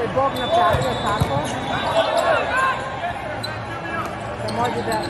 Foi bom na prática, tá? Pelo amor de Deus,